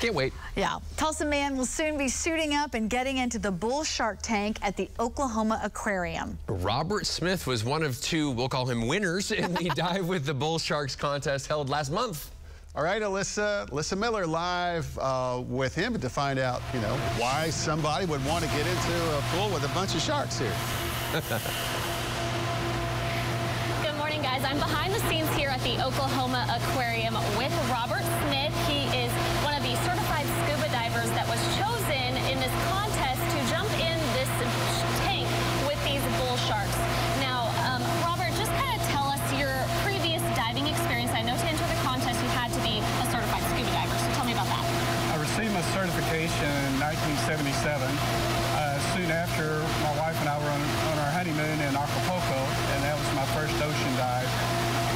Can't wait. Yeah. Tulsa man will soon be suiting up and getting into the bull shark tank at the Oklahoma Aquarium. Robert Smith was one of two, we'll call him winners, in the Dive with the Bull Sharks contest held last month. All right, Alyssa, Alyssa Miller live uh, with him to find out, you know, why somebody would want to get into a pool with a bunch of sharks here. I'm behind the scenes here at the Oklahoma Aquarium with Robert Smith. He is one of the certified scuba divers that was chosen in this contest to jump in this tank with these bull sharks. Now, um, Robert, just kind of tell us your previous diving experience. I know to enter the contest you had to be a certified scuba diver, so tell me about that. I received my certification in 1977. Uh, soon after, my wife and I were on, on our honeymoon in Acapulco, and that was my first ocean dive.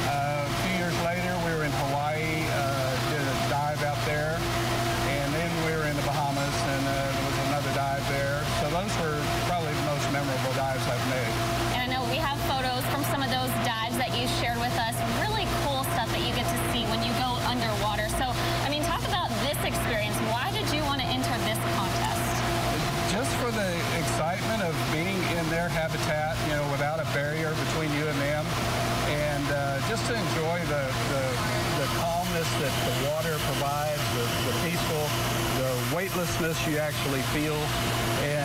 Uh, a few years later, we were in Hawaii, uh, did a dive out there, and then we were in the Bahamas, and uh, there was another dive there. So those were probably the most memorable dives I've made. And I know we have photos from some of those dives that you shared with us. Really cool stuff that you get to see when you go underwater. So, I mean, talk about this experience. Why did you want to enter this contest? Just for the excitement of being in their habitat, you know, without a barrier between you and them, and uh, just to enjoy the, the, the calmness that the water provides, the, the peaceful, the weightlessness you actually feel,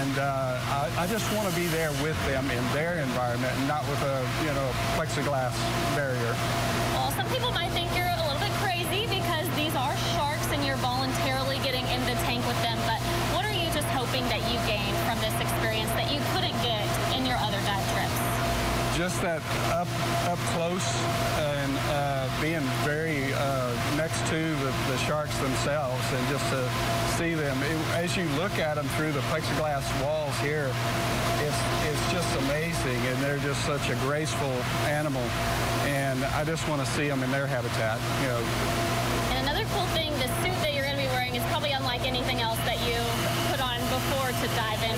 and uh, I, I just want to be there with them in their environment, and not with a you know plexiglass barrier. Well, some people might think you're a little bit crazy because these are sharks and you're voluntarily getting in the tank with them. But what are you just hoping that you gain from this experience that you couldn't get in your other dive trips? just that up up close and uh, being very uh, next to the, the, sharks themselves and just to see them. It, as you look at them through the plexiglass walls here it's it's just amazing and they're just such a graceful animal. And I just want to see them in their habitat you know. And another cool thing the suit that you're going to be wearing is probably unlike anything else that you put on before to dive in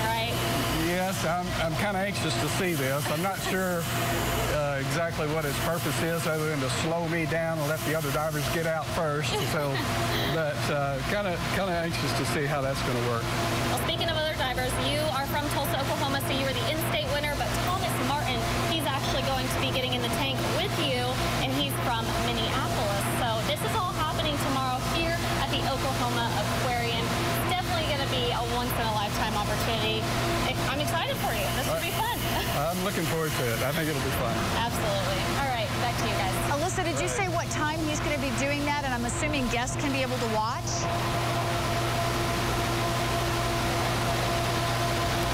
Yes, I'm, I'm kind of anxious to see this. I'm not sure uh, exactly what its purpose is other than to slow me down and let the other divers get out first. So, but kind of kind of anxious to see how that's going to work. Well, speaking of other divers, you are from Tulsa, Oklahoma, so you were the in-state winner, but Thomas Martin, he's actually going to be getting in the tank with you, and he's from Minneapolis. So this is all happening tomorrow here at the Oklahoma Aquarium. Definitely going to be a once-in-a-lifetime opportunity. I'm for you. This will be fun. I'm looking forward to it. I think it'll be fun. Absolutely. All right, back to you guys. Alyssa, did you say what time he's going to be doing that? And I'm assuming guests can be able to watch?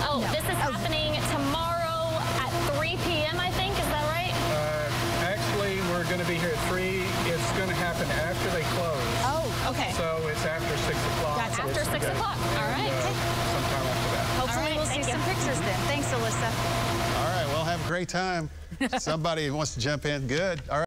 Oh, no. this is oh. happening tomorrow at 3 p.m., I think. Is that right? Uh, actually, we're going to be here at 3. It's going to happen after they close. Oh, okay. So it's after 6 o'clock. That's after 6 o'clock. All right. And, uh, sometime after that. Hopefully right, we'll see you. some pictures great time. Somebody wants to jump in. Good. All right.